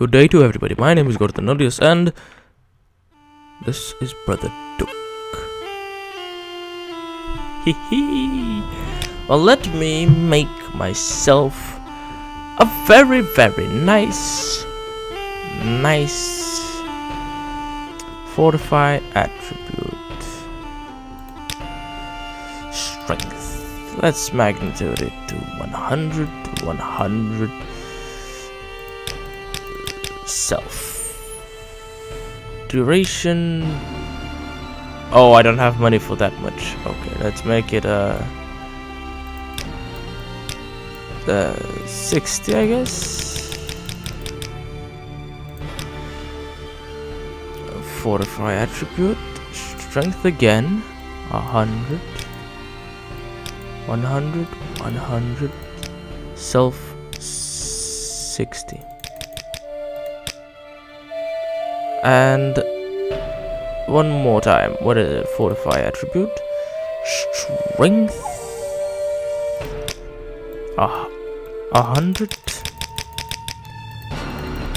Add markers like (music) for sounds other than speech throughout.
Good day to everybody. My name is Gordoth Enodious and this is Brother Duke. Well, let me make myself a very, very nice, nice fortify attribute. Strength. Let's magnitude it to 100, 100 self. Duration. Oh, I don't have money for that much. Okay, let's make it uh, uh 60, I guess. Fortify attribute. Strength again. A hundred. 100, 100, self 60 and one more time. What is it? Fortify attribute. Strength. Ah a hundred.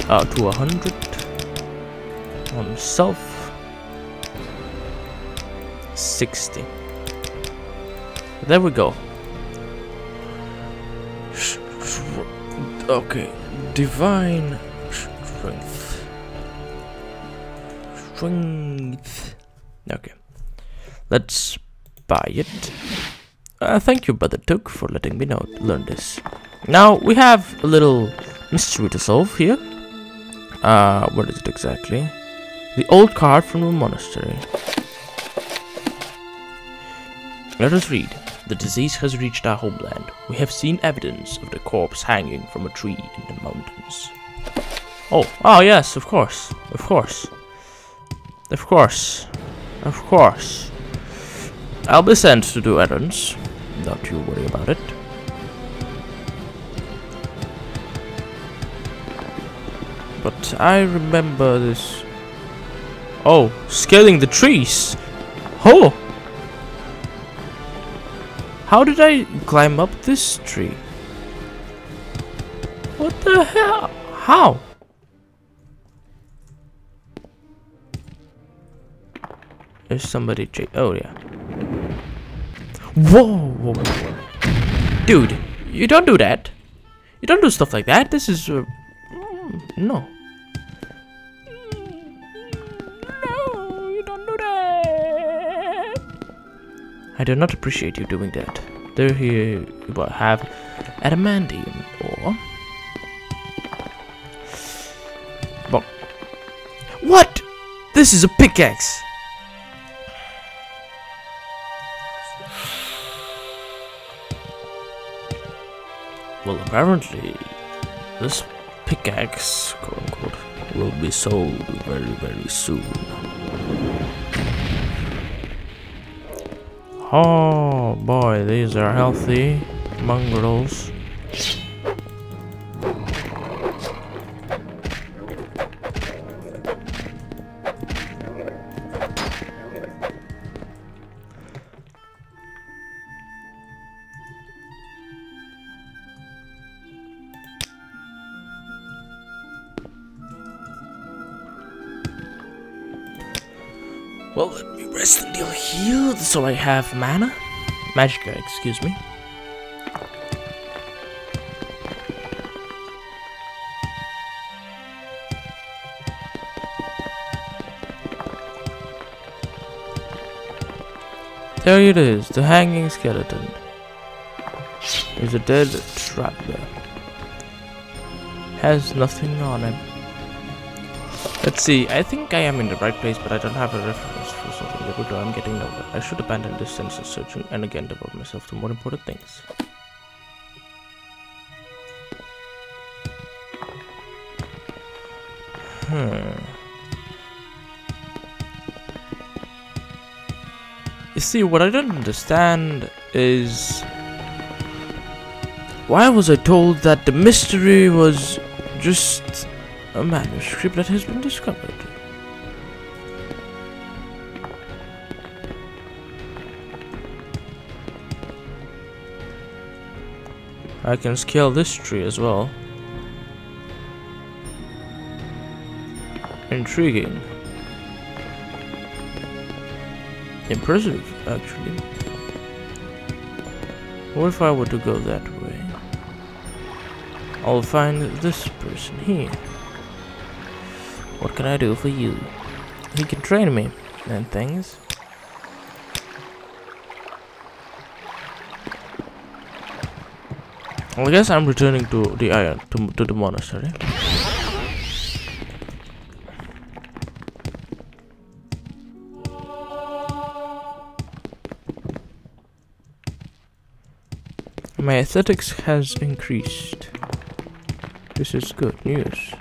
Uh, to a hundred. On self. 60 there we go. Okay. Divine strength. Okay. Let's buy it. Uh, thank you, Brother Took, for letting me know learn this. Now, we have a little mystery to solve here. Uh, what is it exactly? The old card from the monastery. Let us read. The disease has reached our homeland. We have seen evidence of the corpse hanging from a tree in the mountains. Oh, oh yes, of course, of course. Of course. Of course. I'll be sent to do errands. Don't you worry about it. But I remember this... Oh, scaling the trees! Oh! How did I climb up this tree? What the hell? How? There's somebody Oh, yeah. Whoa, whoa, whoa, Dude, you don't do that. You don't do stuff like that. This is... Uh, mm, no. No, you don't do that. I do not appreciate you doing that. There here you have adamantium or... What? This is a pickaxe. Well, apparently, this pickaxe, quote unquote, will be sold very, very soon. Oh boy, these are healthy mongrels. Well, let me rest and deal healed so I have mana. Magicka, excuse me. There it is, the hanging skeleton. There's a dead trap there. Has nothing on him. Let's see, I think I am in the right place, but I don't have a reference for something that I'm getting nowhere. I should abandon this sense of searching and again devote myself to more important things. Hmm. You see, what I don't understand is... Why was I told that the mystery was just a manuscript that has been discovered? I can scale this tree as well. Intriguing. Impressive, actually. What if I were to go that way? I'll find this person here. What can I do for you? He can train me and things. I guess I'm returning to the iron to, to the monastery. My athletics has increased. This is good news.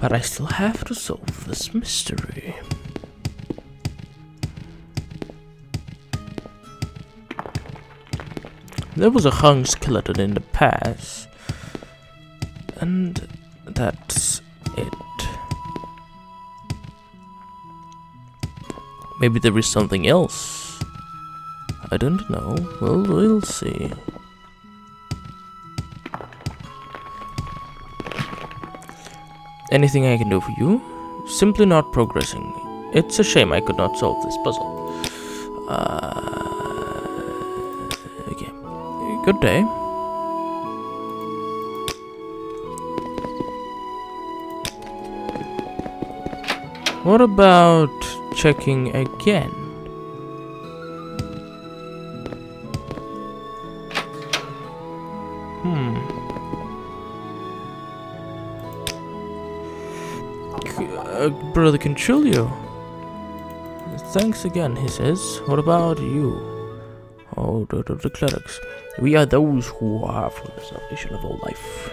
But I still have to solve this mystery. There was a hung skeleton in the past. And that's it. Maybe there is something else. I don't know. Well, we'll see. Anything I can do for you? Simply not progressing. It's a shame I could not solve this puzzle. Uh, okay. Good day. What about checking again? Uh, Brother Concilio. Thanks again, he says. What about you? Oh, the, the, the clerics. We are those who are for the salvation of all life.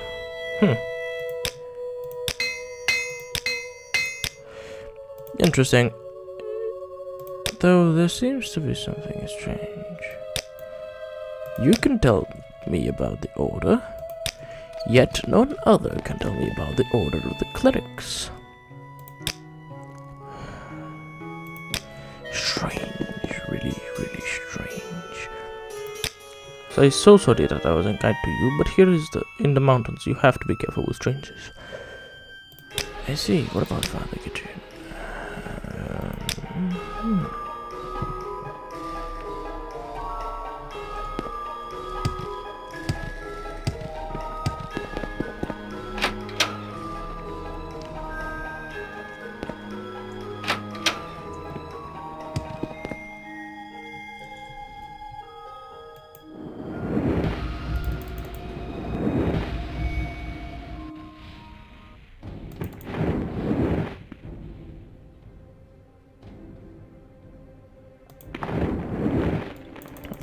Hmm. Interesting. Though there seems to be something strange. You can tell me about the order, yet none other can tell me about the order of the clerics. So I'm so sorry that I was unkind to you, but here is the in the mountains. You have to be careful with strangers. I see. What about Father Kitchen? Um,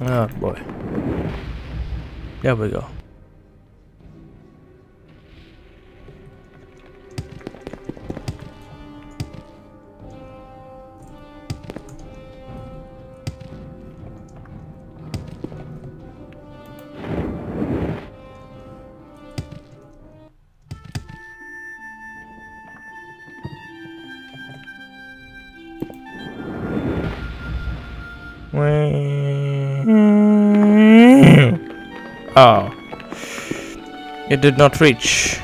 Oh boy. There we go. It did not reach.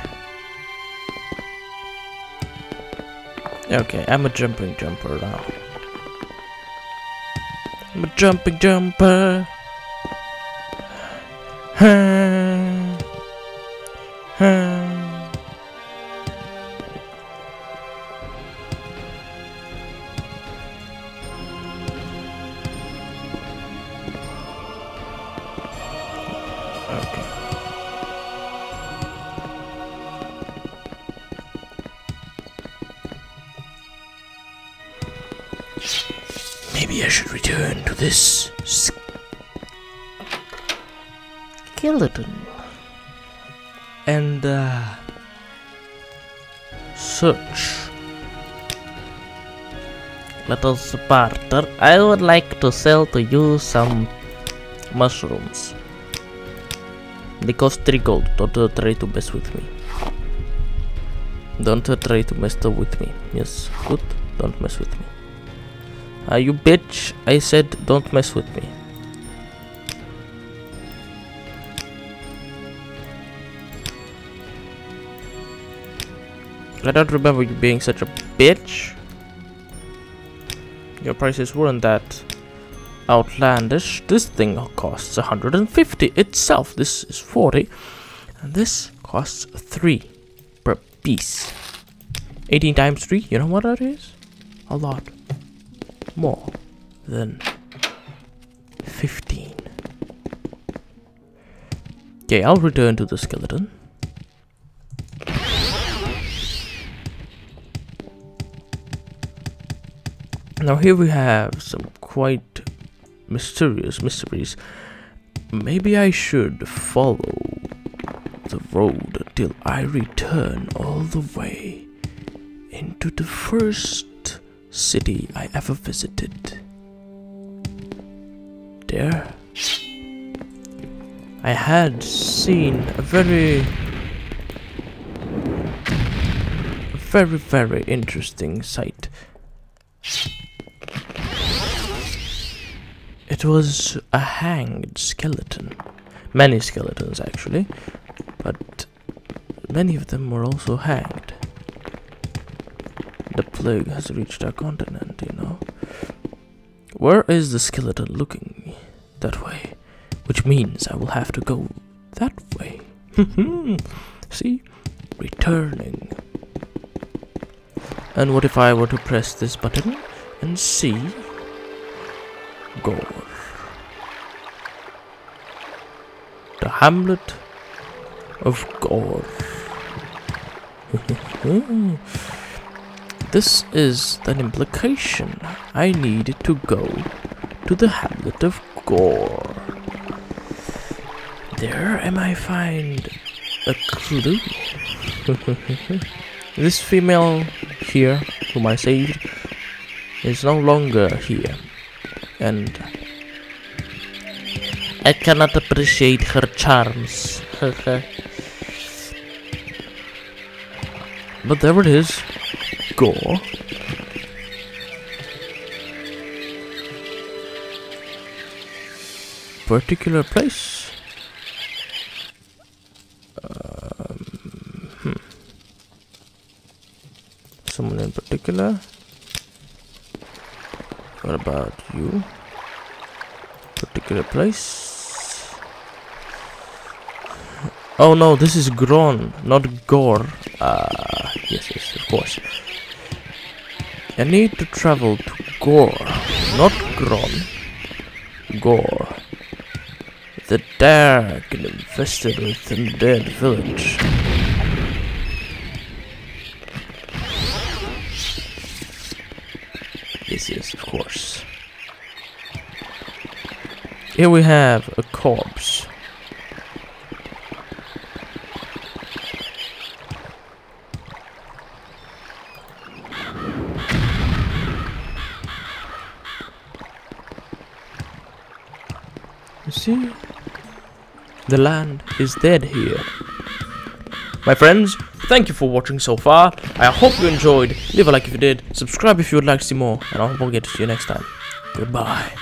Okay, I'm a jumping jumper now. I'm a jumping jumper. This skeleton and uh, search. Little Spartan, I would like to sell to you some mushrooms. They cost 3 gold. Don't uh, try to mess with me. Don't uh, try to mess with me. Yes, good. Don't mess with me. Are you bitch, I said don't mess with me. I don't remember you being such a bitch. Your prices weren't that outlandish. This thing costs 150 itself. This is 40. And this costs 3 per piece. 18 times 3, you know what that is? A lot more than 15. Okay, I'll return to the skeleton. Now here we have some quite mysterious mysteries. Maybe I should follow the road until I return all the way into the first city I ever visited. There, I had seen a very, very, very interesting sight. It was a hanged skeleton. Many skeletons, actually. But many of them were also hanged. The plague has reached our continent, you know. Where is the skeleton looking? That way. Which means I will have to go that way. (laughs) See? Returning. And what if I were to press this button and see Gore? The hamlet of Gore. (laughs) this is an implication. I need to go to the hamlet of Gore. There am I might find a clue. (laughs) this female here, whom I saved, is no longer here. And I cannot appreciate her charms. (laughs) but there it is. Gore. Particular place. Um, hmm. Someone in particular. What about you? Particular place. Oh no, this is Gron, not Gore. Ah, yes, yes, of course. I need to travel to Gore, not Gron. Gore. The dark and infested with undead village. Yes, yes, of course. Here we have a corpse. You see? The land is dead here. My friends, thank you for watching so far. I hope you enjoyed. Leave a like if you did. Subscribe if you would like to see more. And I hope I'll get to see you next time. Goodbye.